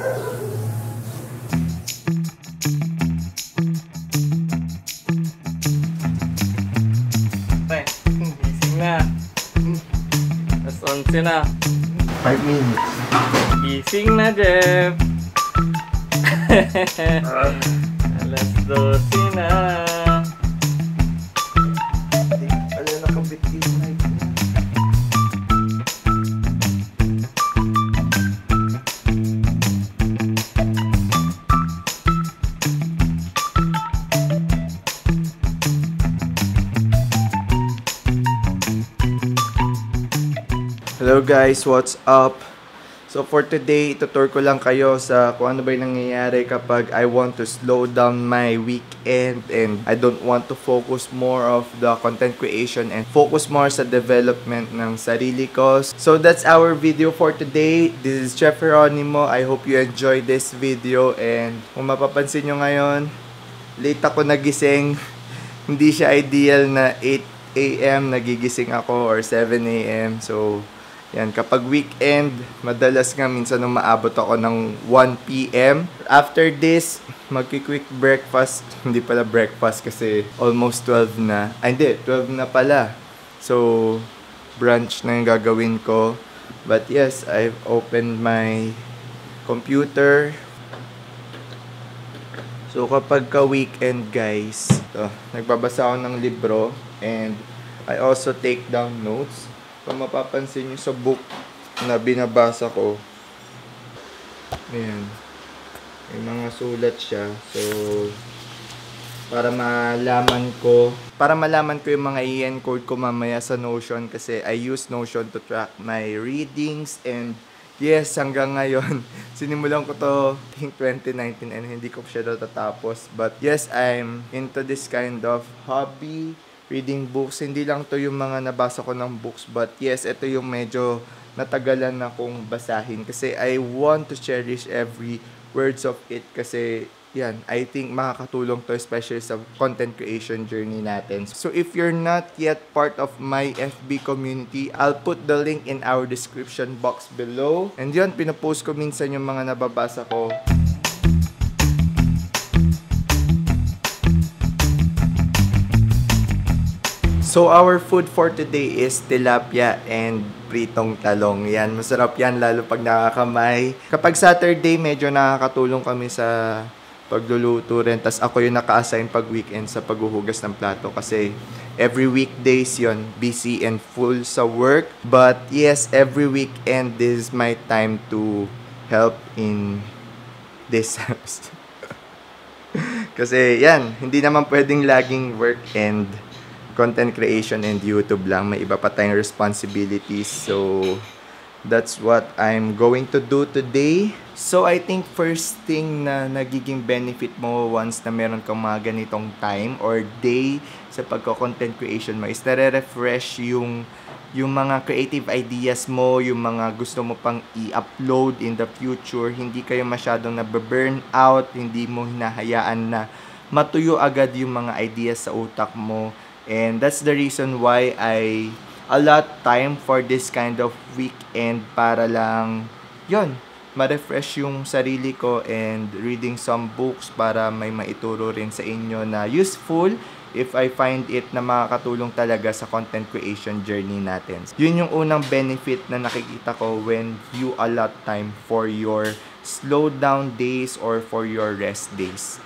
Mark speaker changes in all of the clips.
Speaker 1: Pre, gising na. Alas 11 na.
Speaker 2: 5 minutes.
Speaker 1: Gising na, Jeff. Alas 12 na.
Speaker 2: Ano nakabit yung mic Guys, what's up? So for today, itutur ko lang kayo sa kung ano ba yung nangyayari kapag I want to slow down my weekend and I don't want to focus more of the content creation and focus more sa development ng sarili ko. So that's our video for today. This is Chef Geronimo. I hope you enjoy this video and kung mapapansin nyo ngayon, late ako nagising. Hindi siya ideal na 8 a.m. nagigising ako or 7 a.m. So, yan, kapag weekend, madalas nga minsan nung maabot ako ng 1 p.m. After this, magki-quick breakfast. Hindi pala breakfast kasi almost 12 na. Ay, hindi, 12 na pala. So, brunch na yung gagawin ko. But yes, I've opened my computer. So, kapag ka weekend, guys, ito, nagbabasa ako ng libro and I also take down notes. Kung mapapansin nyo sa book na binabasa ko, ayan, may mga sulat siya. So, para malaman ko, para malaman ko yung mga i-encode ko mamaya sa Notion kasi I use Notion to track my readings and yes, hanggang ngayon, sinimulan ko to think 2019 and hindi ko siya natatapos. But yes, I'm into this kind of hobby, reading books. Hindi lang to yung mga nabasa ko ng books, but yes, ito yung medyo natagalan na kong basahin kasi I want to cherish every words of it kasi yan, I think makakatulong to especially sa content creation journey natin. So if you're not yet part of my FB community, I'll put the link in our description box below. And yun, pinopost ko minsan yung mga nababasa ko. So our food for today is tilapia and pritong talong. Yan, masarap yan lalo pag nakakamay. Kapag Saturday, medyo nakakatulong kami sa pagluluto rin. Tapos ako yung naka-assign pag weekend sa paghuhugas ng plato kasi every weekdays yon busy and full sa work. But yes, every weekend this is my time to help in this house. kasi yan, hindi naman pwedeng laging work and content creation and YouTube lang. May iba pa tayong responsibilities. So, that's what I'm going to do today. So, I think first thing na nagiging benefit mo once na meron kang mga ganitong time or day sa pagko-content creation mo is nare-refresh yung yung mga creative ideas mo, yung mga gusto mo pang i-upload in the future, hindi kayo masyadong nabe-burn out, hindi mo hinahayaan na matuyo agad yung mga ideas sa utak mo. And that's the reason why I allot time for this kind of weekend para lang, yon ma-refresh yung sarili ko and reading some books para may maituro rin sa inyo na useful if I find it na makakatulong talaga sa content creation journey natin. Yun yung unang benefit na nakikita ko when you allot time for your slow down days or for your rest days.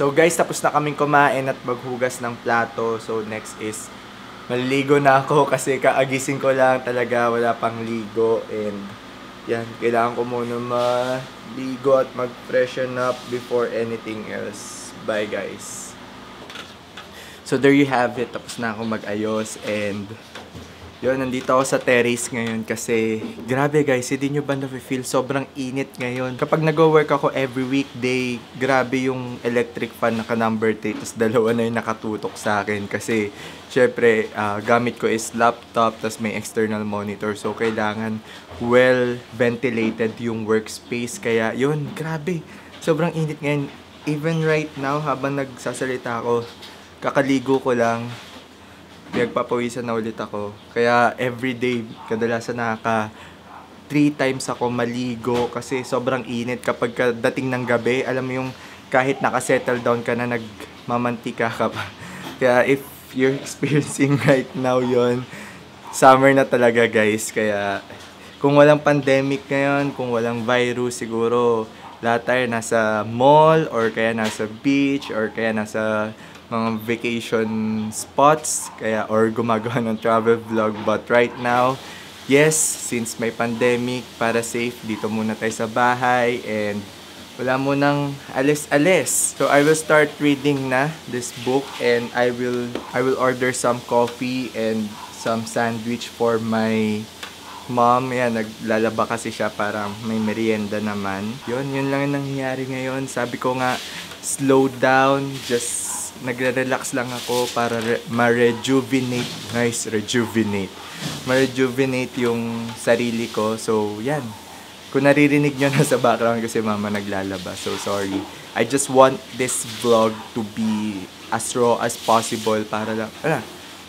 Speaker 2: So guys, tapos na kaming kumain at maghugas ng plato. So next is maliligo na ako kasi kaagising ko lang talaga wala pang ligo and yan, kailangan ko muna maligo at mag-freshen up before anything else. Bye guys. So there you have it. Tapos na ako mag-ayos and yun, nandito ako sa terrace ngayon kasi grabe guys, hindi nyo ba na-feel sobrang init ngayon? Kapag nag-work ako every weekday, grabe yung electric fan naka number 3 tapos dalawa na yung nakatutok sa akin. Kasi syempre ah, gamit ko is laptop tapos may external monitor. So kailangan well ventilated yung workspace. Kaya yun, grabe. Sobrang init ngayon. Even right now, habang nagsasalita ako, kakaligo ko lang, pinagpapawisan na ulit ako. Kaya everyday, kadalasan nakaka three times ako maligo kasi sobrang init kapag ka- dating ng gabi, alam mo yung kahit nakasettle down ka na nagmamantika ka pa. Kaya if you're experiencing right now yon summer na talaga guys. Kaya kung walang pandemic ngayon, kung walang virus, siguro lahat tayo nasa mall or kaya nasa beach or kaya nasa mga vacation spots kaya or gumagawa ng travel vlog but right now yes since may pandemic para safe dito muna tayo sa bahay and wala mo nang alis-alis. So I will start reading na this book and I will I will order some coffee and some sandwich for my mom. Yan, naglalaba kasi siya para may merienda naman. Yun, yun lang yung nangyayari ngayon. Sabi ko nga, slow down, just nagre-relax lang ako para re- ma-rejuvenate. Nice, rejuvenate. Ma-rejuvenate yung sarili ko. So, yan. Kung naririnig nyo na sa background kasi mama naglalaba. So, sorry. I just want this vlog to be as raw as possible para lang, ala,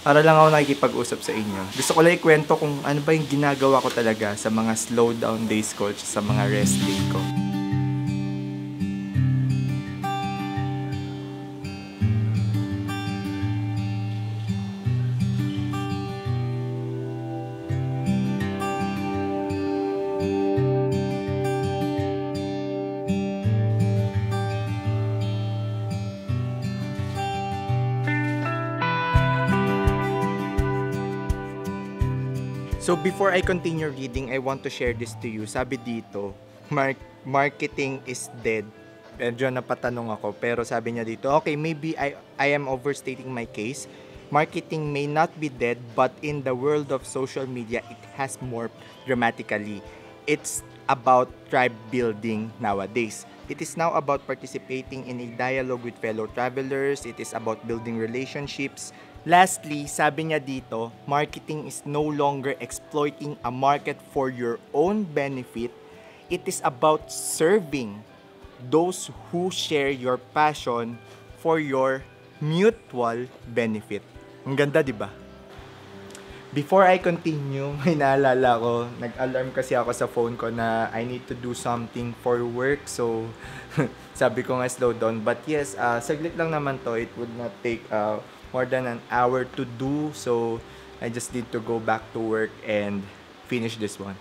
Speaker 2: para lang ako nakikipag-usap sa inyo. Gusto ko lang ikwento kung ano ba yung ginagawa ko talaga sa mga slow down days ko, sa mga rest day ko. So before I continue reading, I want to share this to you. Sabi dito, mar- marketing is dead. Medyo napatanong ako, pero sabi niya dito, okay, maybe I, I am overstating my case. Marketing may not be dead, but in the world of social media, it has more dramatically. It's about tribe building nowadays. It is now about participating in a dialogue with fellow travelers. It is about building relationships. Lastly, sabi niya dito, marketing is no longer exploiting a market for your own benefit. It is about serving those who share your passion for your mutual benefit. Ang ganda, di ba? Before I continue, may naalala ko, nag-alarm kasi ako sa phone ko na I need to do something for work. So, sabi ko nga slow down. But yes, uh, saglit lang naman to. It would not take uh, more than an hour to do. So, I just need to go back to work and finish this one.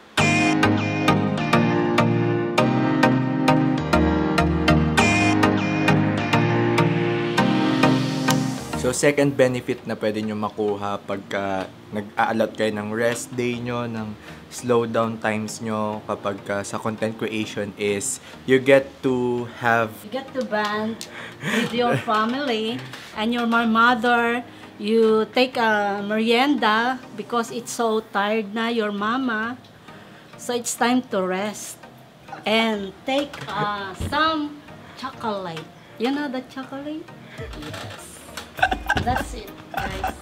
Speaker 2: Second benefit na pwede nyo makuha pagka nag-aalat kayo ng rest day nyo, ng slow down times nyo kapag ka sa content creation is you get to have
Speaker 3: You get to band with your family and your my mother. You take a merienda because it's so tired na your mama. So it's time to rest. And take uh, some chocolate. You know the chocolate? Yes. That's it, guys.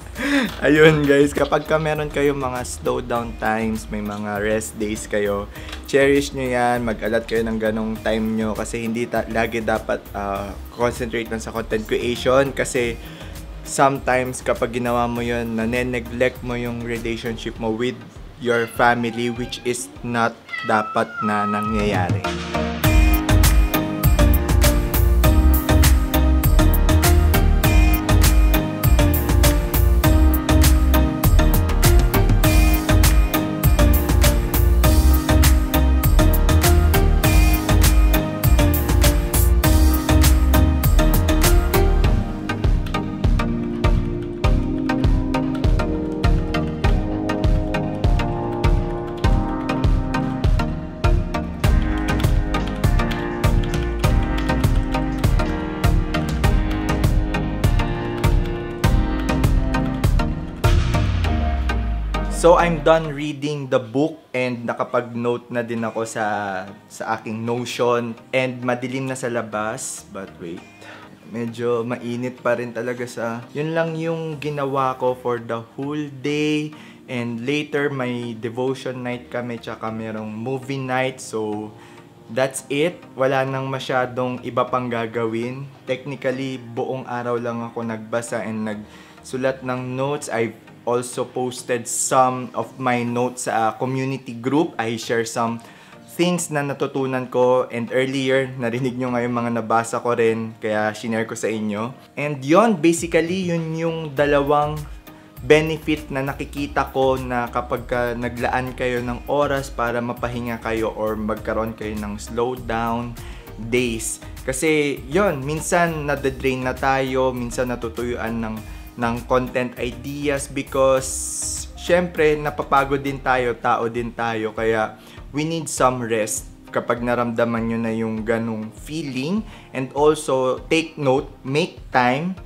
Speaker 2: Ayun guys, kapag ka meron kayo mga slow down times, may mga rest days kayo, cherish nyo yan, mag-alat kayo ng ganong time nyo kasi hindi ta- lagi dapat ah, concentrate lang sa content creation kasi sometimes kapag ginawa mo yun, nane-neglect mo yung relationship mo with your family which is not dapat na nangyayari. So I'm done reading the book and nakapag-note na din ako sa sa aking Notion and madilim na sa labas but wait medyo mainit pa rin talaga sa yun lang yung ginawa ko for the whole day and later may devotion night kami tsaka merong movie night so that's it. Wala nang masyadong iba pang gagawin. Technically, buong araw lang ako nagbasa and nagsulat ng notes. I've also posted some of my notes sa community group. I share some things na natutunan ko and earlier, narinig nyo nga yung mga nabasa ko rin, kaya shinare ko sa inyo. And yon basically, yun yung dalawang benefit na nakikita ko na kapag ka naglaan kayo ng oras para mapahinga kayo or magkaroon kayo ng slow down days. Kasi yon minsan nade-drain na tayo, minsan natutuyuan ng ng content ideas because syempre napapagod din tayo, tao din tayo. Kaya we need some rest kapag naramdaman nyo na yung ganong feeling. And also take note, make time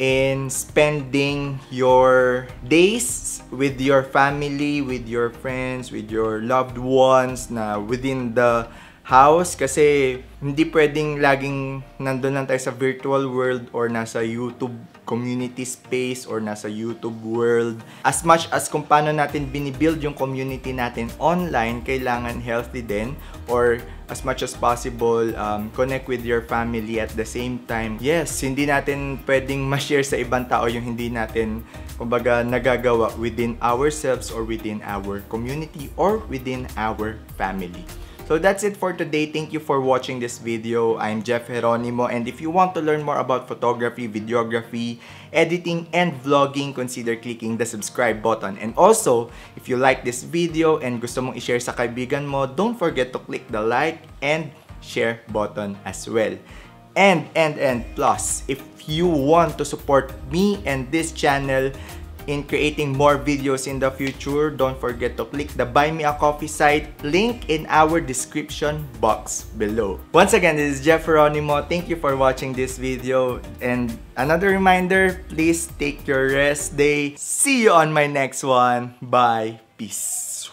Speaker 2: in spending your days with your family, with your friends, with your loved ones na within the house. Kasi hindi pwedeng laging nandun lang tayo sa virtual world or nasa YouTube community space or nasa YouTube world. As much as kung paano natin binibuild yung community natin online, kailangan healthy din or as much as possible um, connect with your family at the same time. Yes, hindi natin pwedeng ma-share sa ibang tao yung hindi natin kumbaga nagagawa within ourselves or within our community or within our family. So that's it for today. Thank you for watching this video. I'm Jeff Geronimo and if you want to learn more about photography, videography, editing, and vlogging, consider clicking the subscribe button. And also, if you like this video and gusto mong i-share sa kaibigan mo, don't forget to click the like and share button as well. And, and, and plus, if you want to support me and this channel, in creating more videos in the future, don't forget to click the Buy Me a Coffee site link in our description box below. Once again, this is Jeff Geronimo. Thank you for watching this video. And another reminder, please take your rest day. See you on my next one. Bye. Peace.